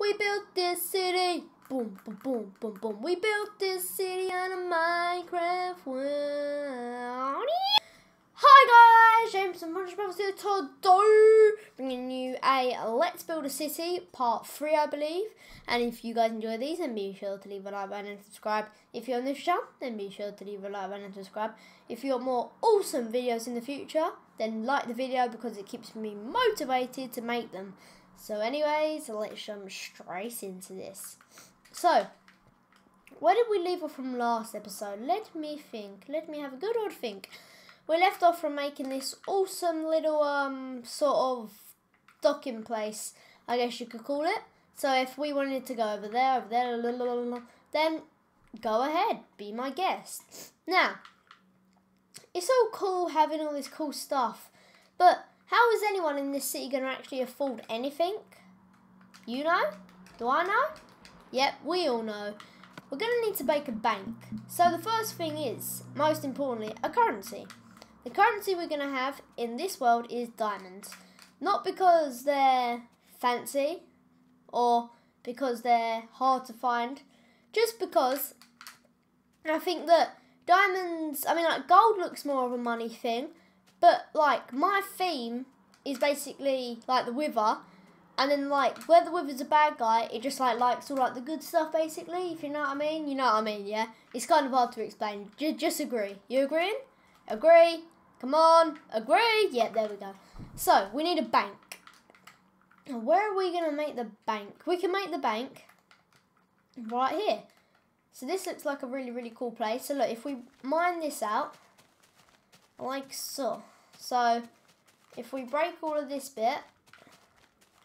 We built this city. Boom, boom, boom, boom, boom. We built this city on a Minecraft world. Hi guys, James and Punch here today, bringing you a Let's Build a City part 3 I believe. And if you guys enjoy these, then be sure to leave a like button and subscribe. If you're on this channel, then be sure to leave a like button and subscribe. If you want more awesome videos in the future, then like the video because it keeps me motivated to make them. So anyways, let's jump straight into this. So, where did we leave off from last episode? Let me think. Let me have a good old think we left off from making this awesome little um sort of docking place, I guess you could call it. So if we wanted to go over there, over there, then go ahead, be my guest. Now, it's all cool having all this cool stuff, but how is anyone in this city going to actually afford anything? You know? Do I know? Yep, we all know. We're going to need to make a bank. So the first thing is, most importantly, a currency. The currency we're going to have in this world is diamonds. Not because they're fancy or because they're hard to find, just because I think that diamonds, I mean, like gold looks more of a money thing, but like my theme is basically like the wither. And then like where the wither's a bad guy, it just like likes all like the good stuff basically, if you know what I mean. You know what I mean, yeah? It's kind of hard to explain. J just agree. You agreeing? Agree? Come on, agree. Yeah, there we go. So, we need a bank. Where are we to make the bank? We can make the bank right here. So this looks like a really, really cool place. So look, if we mine this out, like so. So, if we break all of this bit,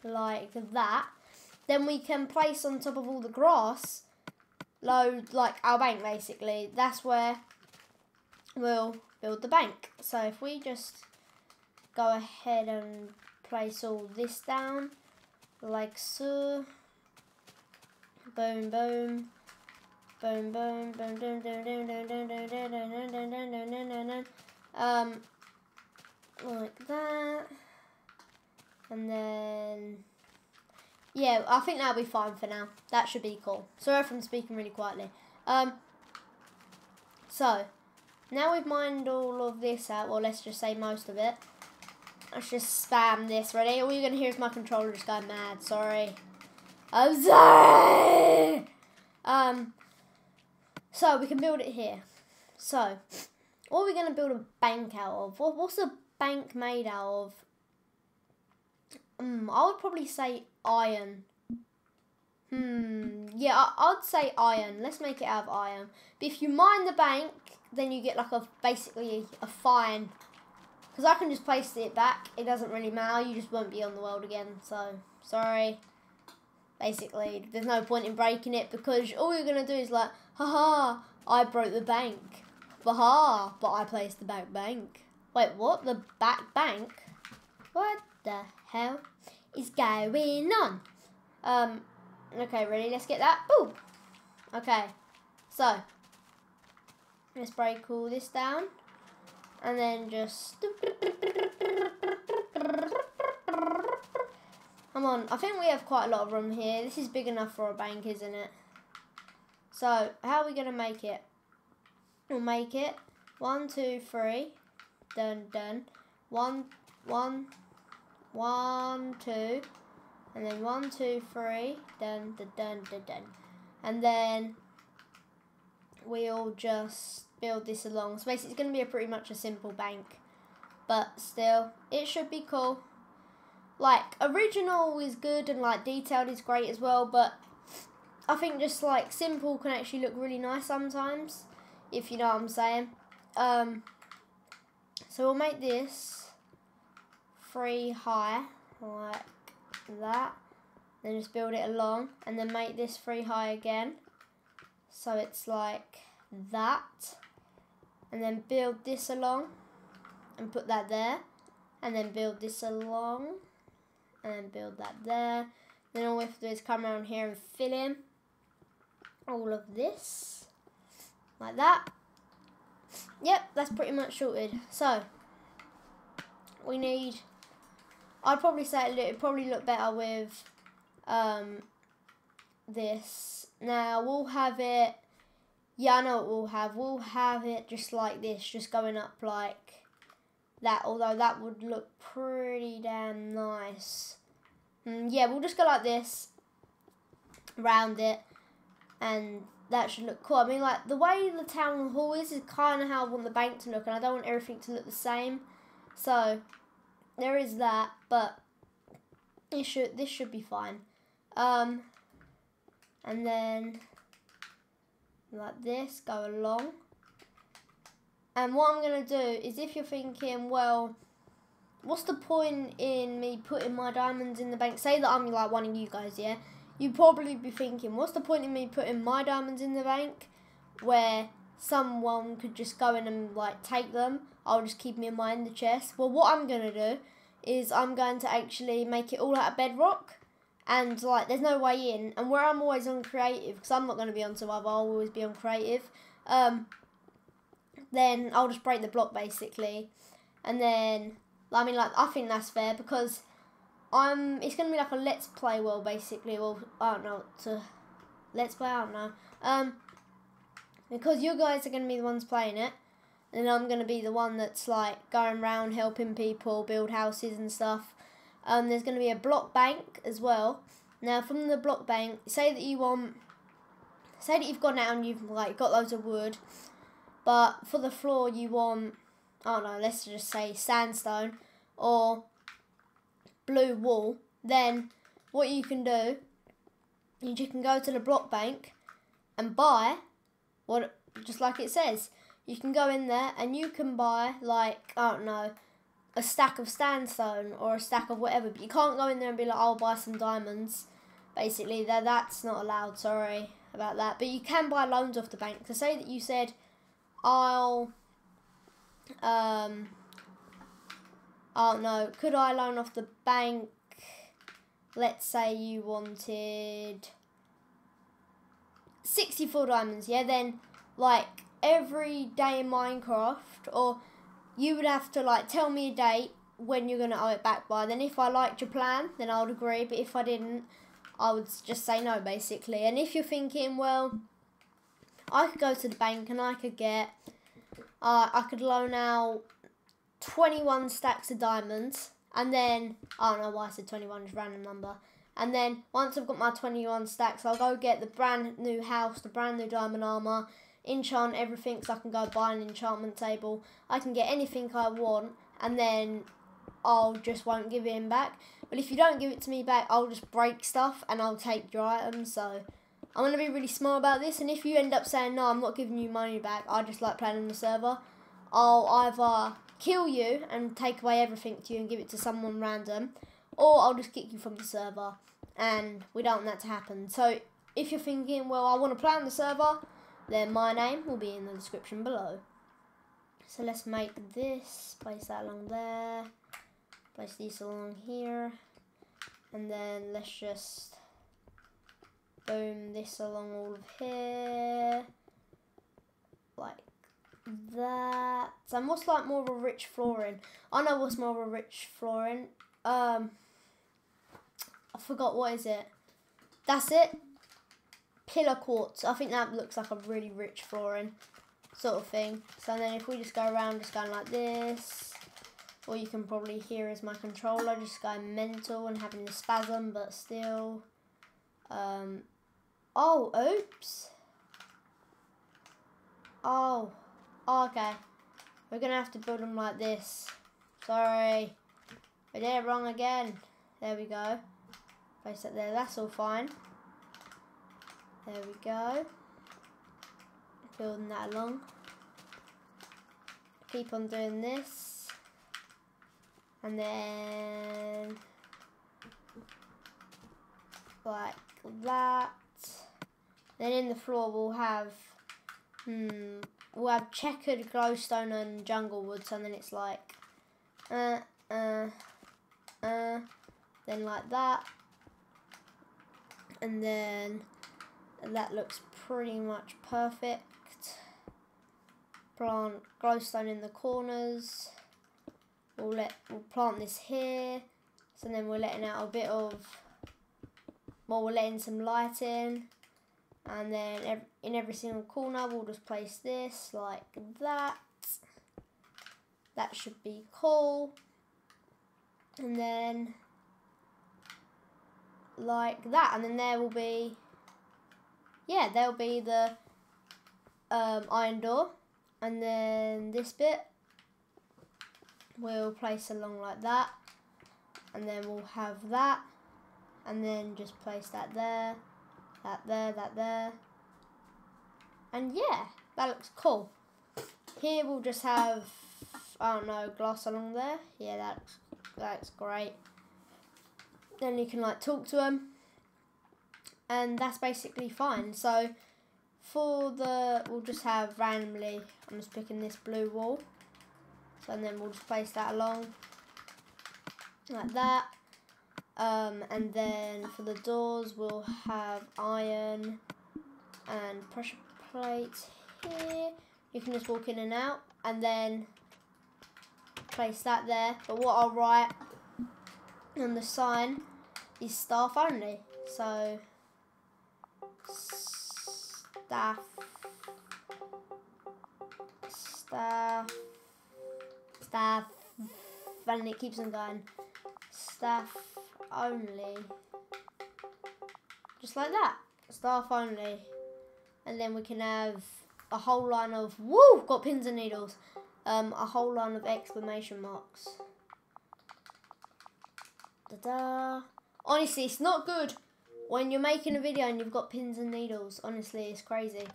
like that, then we can place on top of all the grass, load, like our bank basically. That's where we'll build the bank. So if we just go ahead and place all this down like so. Boom, boom. Boom, boom, boom, boom, boom, boom, boom, boom, boom, boom, boom, boom, boom, boom, um, like that. And then, yeah, I think that'll be fine for now. That should be cool. Sorry if I'm speaking really quietly. Um, so, now we've mined all of this out, well let's just say most of it. Let's just spam this, ready? All you're going to hear is my controller just going mad, sorry. I'm sorry! Um, so we can build it here. So, what are we going to build a bank out of? What, what's a bank made out of? Um, I would probably say iron. Hmm, yeah, I, I'd say iron. Let's make it out of iron. But if you mine the bank, then you get like a basically a fine. Because I can just place it back. It doesn't really matter. You just won't be on the world again. So, sorry. Basically, there's no point in breaking it because all you're going to do is like, haha, I broke the bank. Haha, but I placed the back bank. Wait, what? The back bank? What the hell is going on? Um, okay, ready? Let's get that. Ooh. Okay, so Let's break all this down. And then just... Come on, I think we have quite a lot of room here. This is big enough for a bank, isn't it? So, how are we going to make it? We'll make it one, two, three. Done, done. One, one, one, two. And then one, two, three. Done, done, done, done, done. And then we'll just build this along. So basically it's going to be a pretty much a simple bank. But still, it should be cool. Like, original is good and like detailed is great as well. But I think just like simple can actually look really nice sometimes. If you know what I'm saying. Um, so we'll make this three high. Like that. Then just build it along. And then make this three high again. So it's like that. And then build this along and put that there. And then build this along and build that there. Then all we have to do is come around here and fill in all of this like that. Yep, that's pretty much sorted. So, we need, I'd probably say it would probably look better with um, this. Now we'll have it. Yeah, I know what we'll have. We'll have it just like this, just going up like that. Although that would look pretty damn nice. Mm, yeah, we'll just go like this round it, and that should look cool. I mean, like the way the town hall is is kind of how I want the bank to look, and I don't want everything to look the same. So there is that, but it should this should be fine. Um, and then like this, go along. And what I'm going to do is if you're thinking, well, what's the point in me putting my diamonds in the bank? Say that I'm like one of you guys, yeah? You'd probably be thinking, what's the point in me putting my diamonds in the bank where someone could just go in and like take them? I'll just keep me in my in the chest. Well, what I'm going to do is I'm going to actually make it all out of bedrock and like there's no way in and where I'm always on creative because I'm not going to be on survival I'll always be on creative um, then I'll just break the block basically and then I mean like I think that's fair because It's to be like a let's play world basically. Well I don't know to let's play I don't know um, because you guys are to be the ones playing it and I'm to be the one that's like going around helping people build houses and stuff. Um, there's to be a block bank as well. Now, from the block bank, say that you want, say that you've gone out and you've like got loads of wood, but for the floor you want, I don't know, let's just say sandstone or blue wall, Then what you can do is you can go to the block bank and buy what, just like it says. You can go in there and you can buy like I don't know a stack of sandstone or a stack of whatever, but you can't go in there and be like, I'll buy some diamonds. Basically, that that's not allowed. Sorry about that, but you can buy loans off the bank. To say that you said, I'll, um, oh no, could I loan off the bank? Let's say you wanted 64 diamonds, yeah. Then, like every day in Minecraft or you would have to like tell me a date when you're gonna owe it back by. Then if I liked your plan, then I would agree. But if I didn't, I would just say no, basically. And if you're thinking, well, I could go to the bank and I could get, uh, I could loan out 21 stacks of diamonds, and then oh I don't know why I said 21, just random number. And then once I've got my 21 stacks, I'll go get the brand new house, the brand new diamond armor, enchant everything so I can go buy an enchantment table. I can get anything I want and then I'll just won't give it back. But if you don't give it to me back, I'll just break stuff and I'll take your items. So I'm going to be really smart about this. And if you end up saying, no, I'm not giving you money back, I just like playing on the server, I'll either kill you and take away everything to you and give it to someone random, or I'll just kick you from the server. And we don't want that to happen. So if you're thinking, well, I want to play on the server, then my name will be in the description below. So let's make this, place that along there, place these along here, and then let's just boom this along all of here, like that. And what's like more of a rich flooring? I know what's more of a rich flooring. Um, I forgot what is it. That's it pillar quartz. I think that looks like a really rich flooring sort of thing. So then if we just go around just going like this, or you can probably hear is my controller just going mental and having a spasm, but still. Um, oh, oops. Oh, okay. We're going to have to build them like this. Sorry. We did it wrong again. There we go. Place it there. That's all fine. There we go. Building that along. Keep on doing this. And then like that. Then in the floor we'll have hmm we'll have checkered glowstone and jungle wood so then it's like uh uh uh then like that and then that looks pretty much perfect. Plant glowstone in the corners. We'll let we'll plant this here. So then we're letting out a bit of well, we'll let in some light in. And then in every single corner, we'll just place this like that. That should be cool. And then like that. And then there will be, yeah, there'll be the um, iron door. And then this bit we'll place along like that. And then we'll have that. And then just place that there, that there, that there. And yeah, that looks cool. Here we'll just have, I don't know, glass along there. Yeah, that's, that's great. Then you can like talk to them. And that's basically fine. So for the, we'll just have randomly, I'm just picking this blue wall. So and then we'll just place that along like that. Um, and then for the doors we'll have iron and pressure plates here. You can just walk in and out and then place that there. But what I'll write on the sign is staff only. So staff staff staff and it keeps on going staff only. Just like that. Staff only. And then we can have a whole line of woo got pins and needles. Um, a whole line of exclamation marks. Da-da. honestly it's not good when you're making a video and you've got pins and needles. Honestly it's crazy.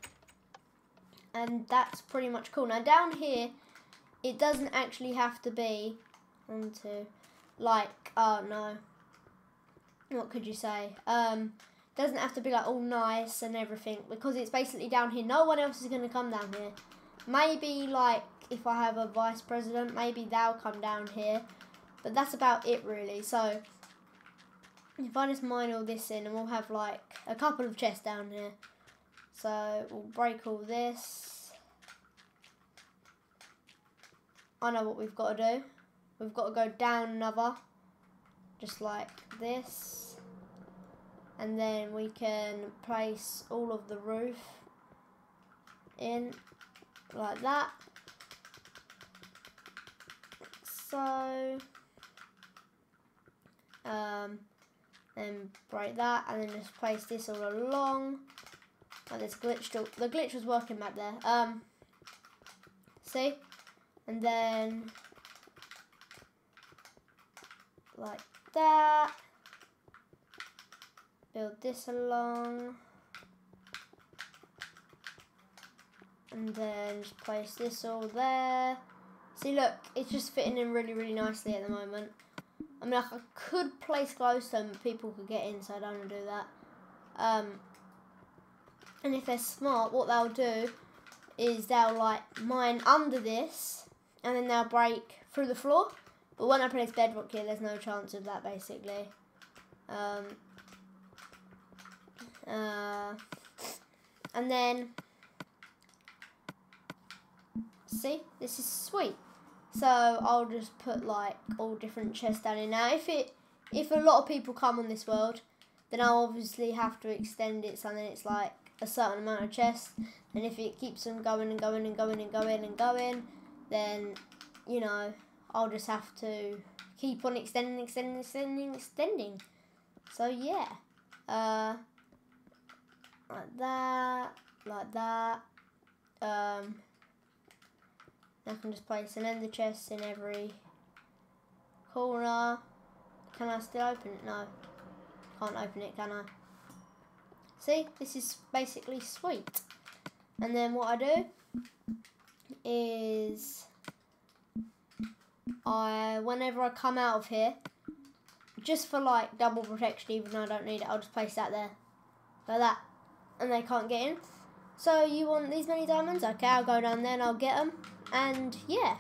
And that's pretty much cool. Now down here it doesn't actually have to be one two like oh no what could you say? Um doesn't have to be like all nice and everything because it's basically down here. No one else is going to come down here. Maybe like if I have a vice president maybe they'll come down here. But that's about it really. So if I just mine all this in and we'll have like a couple of chests down here. So we'll break all this. I know what we've got to do. We've got to go down another, just like this. And then we can place all of the roof in like that. So, um, then break that and then just place this all along. And this glitch, the glitch was working back there. Um, see? and then like that. Build this along. And then just place this all there. See look it's just fitting in really really nicely at the moment. I mean like I could place glowstone but people could get in so I don't want to do that. Um, and if they're smart what they'll do is they'll like mine under this and then they'll break through the floor. But when I place bedrock here, there's no chance of that, basically. Um, uh, and then, see, this is sweet. So I'll just put like all different chests down here. Now, if it, if a lot of people come on this world, then I'll obviously have to extend it so then it's like a certain amount of chests. And if it keeps on going and going and going and going and going, then, you know, I'll just have to keep on extending, extending, extending, extending. So, yeah. Uh, like that, like that. Um, I can just place an ender chest in every corner. Can I still open it? No. Can't open it, can I? See, this is basically sweet. And then what I do is I whenever I come out of here, just for like double protection, even though I don't need it, I'll just place that there, like that, and they can't get in. So you want these many diamonds? Okay, I'll go down there and I'll get them. And yeah,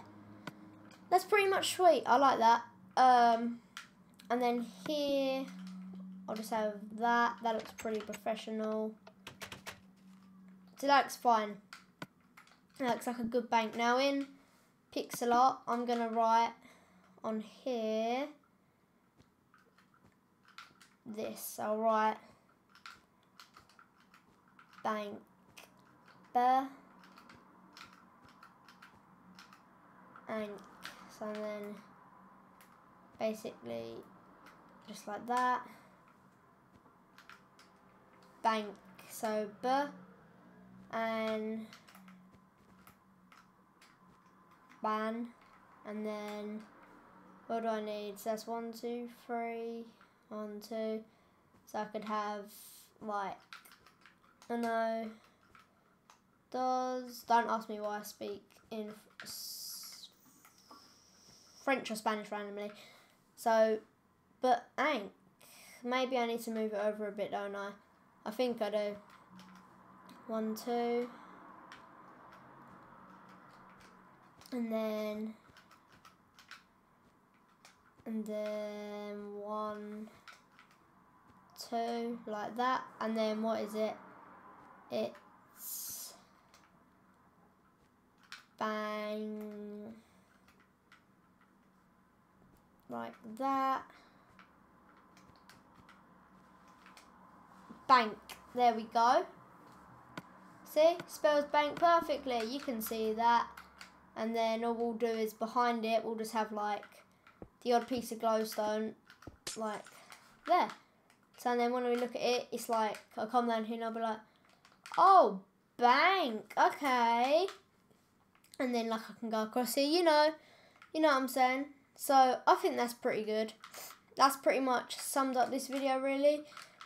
that's pretty much sweet. I like that. Um, and then here, I'll just have that. That looks pretty professional. So that looks fine. That looks like a good bank. Now in pixel art, I'm going to write on here this. I'll write bank, bank. And so then basically just like that. Bank, so b and ban and then what do I need? So that's one, two, three, one, two. So I could have like I know does don't ask me why I speak in French or Spanish randomly. So, but ain't. Maybe I need to move it over a bit, don't I? I think I do. One, two. And then, and then one, two, like that. And then what is it? It's bang like that. Bank. There we go. See? Spells bank perfectly. You can see that. And then all we'll do is behind it, we'll just have like the odd piece of glowstone like there. So then when we look at it, it's like, I'll come down here and I'll be like, oh, bank, okay. And then like I can go across here, you know, you know what I'm saying. So I think that's pretty good. That's pretty much summed up this video really.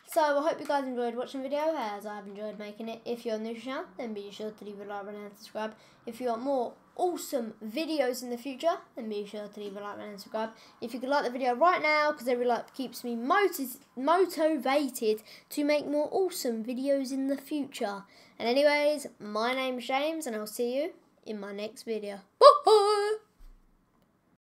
So I hope you guys enjoyed watching the video as I've enjoyed making it. If you're new to the channel, then be sure to leave a like and subscribe. If you want more awesome videos in the future, then be sure to leave a like and subscribe. If you could like the video right now, because every like keeps me motiv motivated to make more awesome videos in the future. And anyways, my name's James, and I'll see you in my next video. Woo!